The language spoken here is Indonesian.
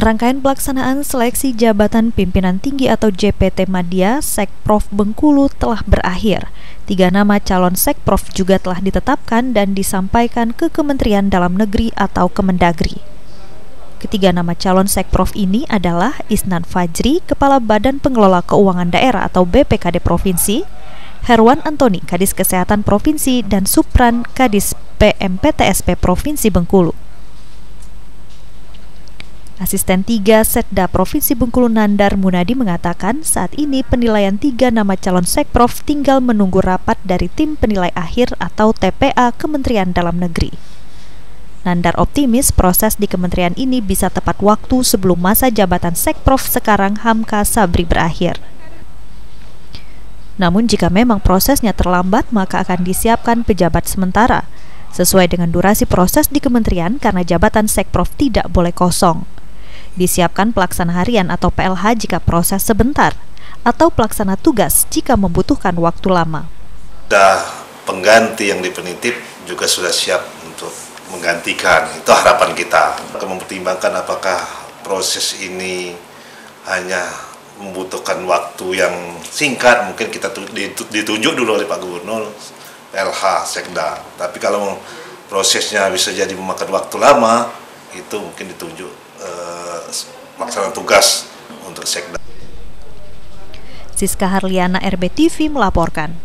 Rangkaian pelaksanaan seleksi jabatan pimpinan tinggi atau JPT Madya Sekprov Bengkulu telah berakhir. Tiga nama calon Sekprov juga telah ditetapkan dan disampaikan ke Kementerian Dalam Negeri atau Kemendagri. Ketiga nama calon Sekprov ini adalah Isnan Fajri, Kepala Badan Pengelola Keuangan Daerah atau BPKD Provinsi, Herwan Antoni, Kadis Kesehatan Provinsi, dan Supran, Kadis PMPTSP Provinsi Bengkulu. Asisten 3 Setda Provinsi Bengkulu Nandar Munadi mengatakan saat ini penilaian tiga nama calon Sekprov tinggal menunggu rapat dari tim penilai akhir atau TPA Kementerian Dalam Negeri. Nandar optimis proses di kementerian ini bisa tepat waktu sebelum masa jabatan Sekprov sekarang Hamka Sabri berakhir. Namun jika memang prosesnya terlambat maka akan disiapkan pejabat sementara sesuai dengan durasi proses di kementerian karena jabatan Sekprov tidak boleh kosong. Disiapkan pelaksana harian atau PLH jika proses sebentar, atau pelaksana tugas jika membutuhkan waktu lama. Sudah pengganti yang definitif juga sudah siap untuk menggantikan. Itu harapan kita. Mempertimbangkan apakah proses ini hanya membutuhkan waktu yang singkat, mungkin kita ditunjuk dulu oleh Pak Gubernur LH Sekda. Tapi kalau prosesnya bisa jadi memakan waktu lama, itu mungkin ditunjuk eh, tugas untuk sekda. Siska Harliana RBTV melaporkan.